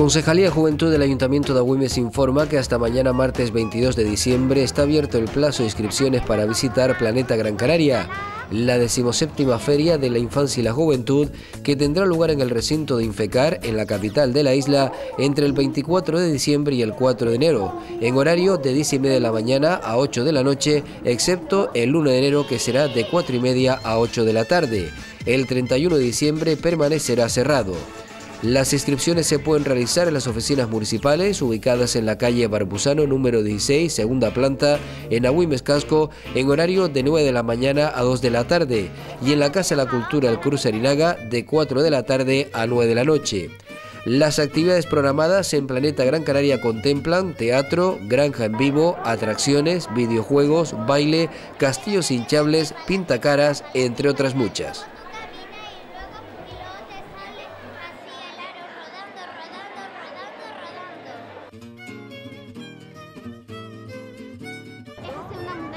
Concejalía de Juventud del Ayuntamiento de Agüimes informa que hasta mañana martes 22 de diciembre está abierto el plazo de inscripciones para visitar Planeta Gran Canaria, la decimoséptima feria de la infancia y la juventud que tendrá lugar en el recinto de Infecar, en la capital de la isla, entre el 24 de diciembre y el 4 de enero, en horario de 10 y media de la mañana a 8 de la noche, excepto el 1 de enero que será de 4 y media a 8 de la tarde. El 31 de diciembre permanecerá cerrado. Las inscripciones se pueden realizar en las oficinas municipales ubicadas en la calle Barbusano número 16, segunda planta, en Agüimes Casco, en horario de 9 de la mañana a 2 de la tarde y en la Casa de la Cultura del Cruz Arinaga de 4 de la tarde a 9 de la noche. Las actividades programadas en Planeta Gran Canaria contemplan teatro, granja en vivo, atracciones, videojuegos, baile, castillos hinchables, pintacaras, entre otras muchas.